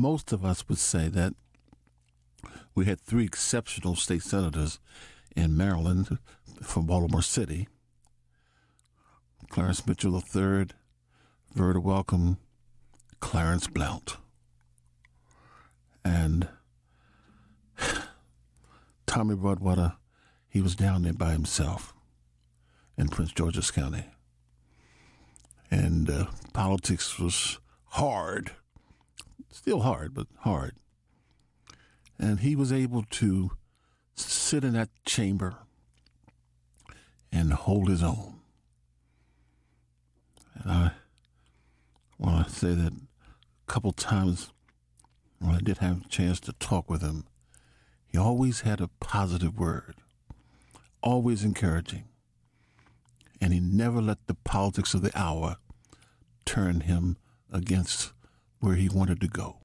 most of us would say that we had three exceptional state senators in Maryland from Baltimore City Clarence Mitchell III, Verda Welcome, Clarence Blount. And Tommie Broadwater, he was down there by himself in Prince George's County. And uh, politics was hard, still hard, but hard. And he was able to sit in that chamber and hold his own. And I want to say that a couple times when I did have a chance to talk with him, he always had a positive word, always encouraging. And he never let the politics of the hour turn him against where he wanted to go.